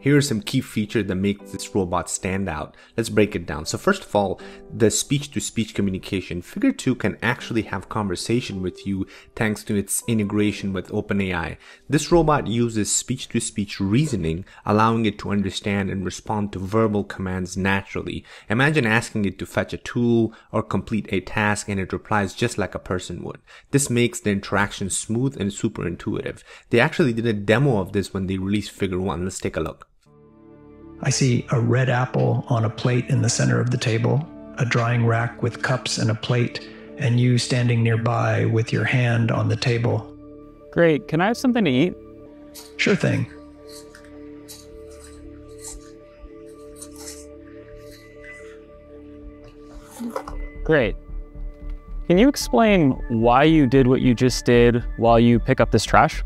Here are some key features that make this robot stand out. Let's break it down. So first of all, the speech-to-speech communication. Figure 2 can actually have conversation with you thanks to its integration with OpenAI. This robot uses speech-to-speech reasoning, allowing it to understand and respond to verbal commands naturally. Imagine asking it to fetch a tool or complete a task and it replies just like a person would. This makes the interaction smooth and super intuitive. They actually did a demo of this when they released Figure 1. Let's take a look. I see a red apple on a plate in the center of the table, a drying rack with cups and a plate, and you standing nearby with your hand on the table. Great. Can I have something to eat? Sure thing. Great. Can you explain why you did what you just did while you pick up this trash?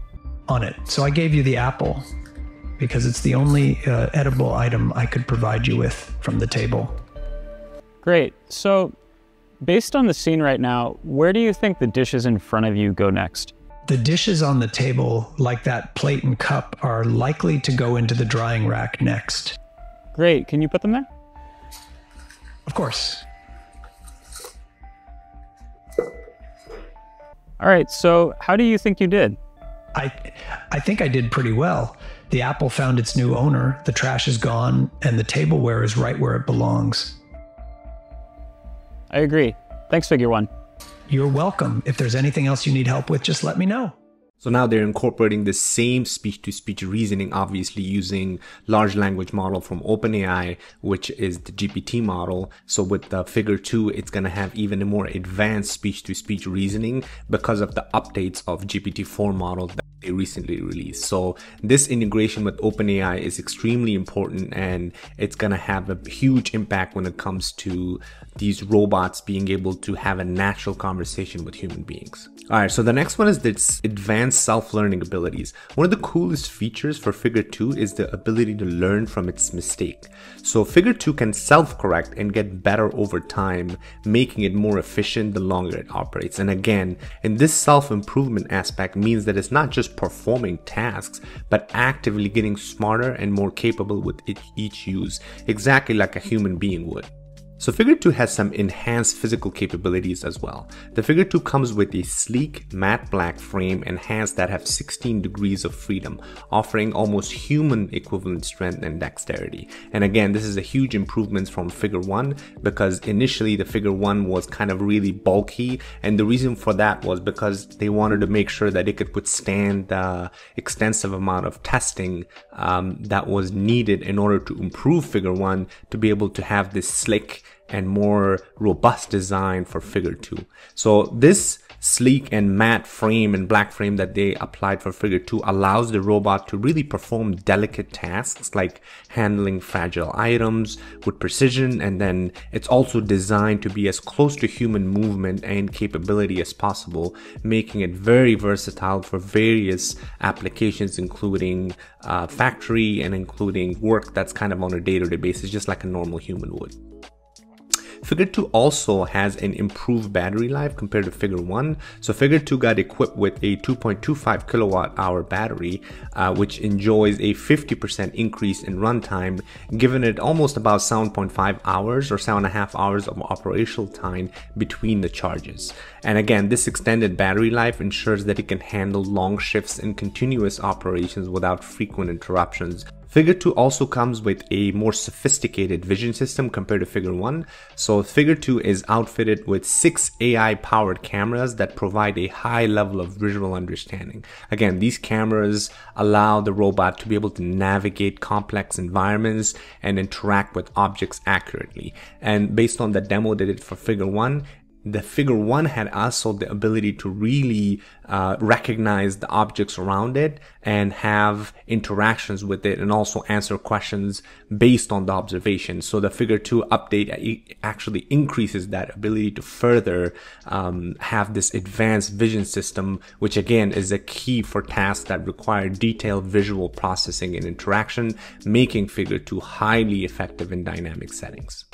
On it. So I gave you the apple because it's the only uh, edible item I could provide you with from the table. Great. So, based on the scene right now, where do you think the dishes in front of you go next? The dishes on the table, like that plate and cup, are likely to go into the drying rack next. Great. Can you put them there? Of course. All right. So, how do you think you did? I, I think I did pretty well. The apple found its new owner, the trash is gone, and the tableware is right where it belongs. I agree. Thanks, Figure One. You're welcome. If there's anything else you need help with, just let me know. So now they're incorporating the same speech to speech reasoning, obviously using large language model from OpenAI, which is the GPT model. So with the figure two, it's going to have even a more advanced speech to speech reasoning because of the updates of GPT-4 model that they recently released. So this integration with OpenAI is extremely important and it's going to have a huge impact when it comes to these robots being able to have a natural conversation with human beings. All right, so the next one is this advanced self-learning abilities. One of the coolest features for Figure 2 is the ability to learn from its mistake. So Figure 2 can self-correct and get better over time, making it more efficient the longer it operates. And again, in this self-improvement aspect means that it's not just performing tasks, but actively getting smarter and more capable with each use, exactly like a human being would. So Figure 2 has some enhanced physical capabilities as well. The Figure 2 comes with a sleek matte black frame and hands that have 16 degrees of freedom, offering almost human equivalent strength and dexterity. And again, this is a huge improvement from Figure 1 because initially the Figure 1 was kind of really bulky and the reason for that was because they wanted to make sure that it could withstand the extensive amount of testing um, that was needed in order to improve Figure 1 to be able to have this slick and more robust design for figure 2 so this sleek and matte frame and black frame that they applied for figure 2 allows the robot to really perform delicate tasks like handling fragile items with precision and then it's also designed to be as close to human movement and capability as possible making it very versatile for various applications including uh, factory and including work that's kind of on a day-to-day -day basis just like a normal human would Figure 2 also has an improved battery life compared to Figure 1. So Figure 2 got equipped with a 2.25 kilowatt hour battery, uh, which enjoys a 50% increase in runtime, giving it almost about 7.5 hours or 7.5 hours of operational time between the charges. And again, this extended battery life ensures that it can handle long shifts and continuous operations without frequent interruptions. Figure 2 also comes with a more sophisticated vision system compared to Figure 1. So Figure 2 is outfitted with six AI powered cameras that provide a high level of visual understanding. Again, these cameras allow the robot to be able to navigate complex environments and interact with objects accurately. And based on the demo they did for Figure 1, the figure one had also the ability to really uh, recognize the objects around it and have interactions with it and also answer questions based on the observation. So the figure two update actually increases that ability to further um, have this advanced vision system, which again is a key for tasks that require detailed visual processing and interaction, making figure two highly effective in dynamic settings.